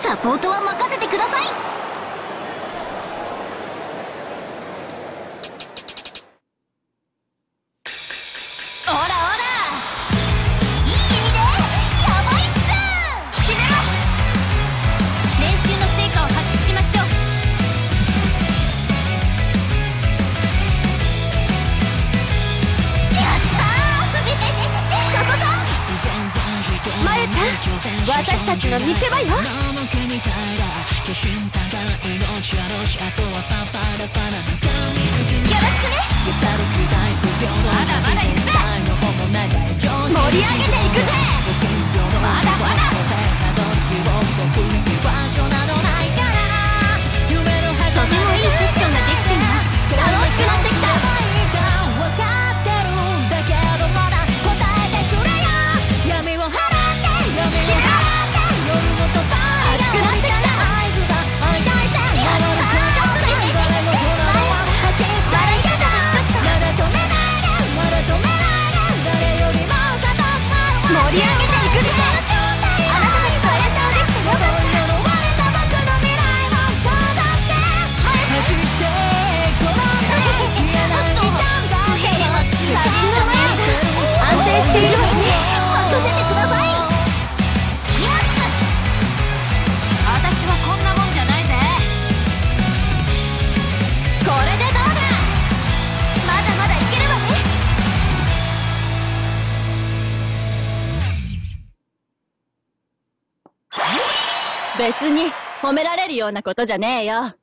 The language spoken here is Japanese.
サポートは任せてください。私たちの見せ場よ。別に褒められるようなことじゃねえよ。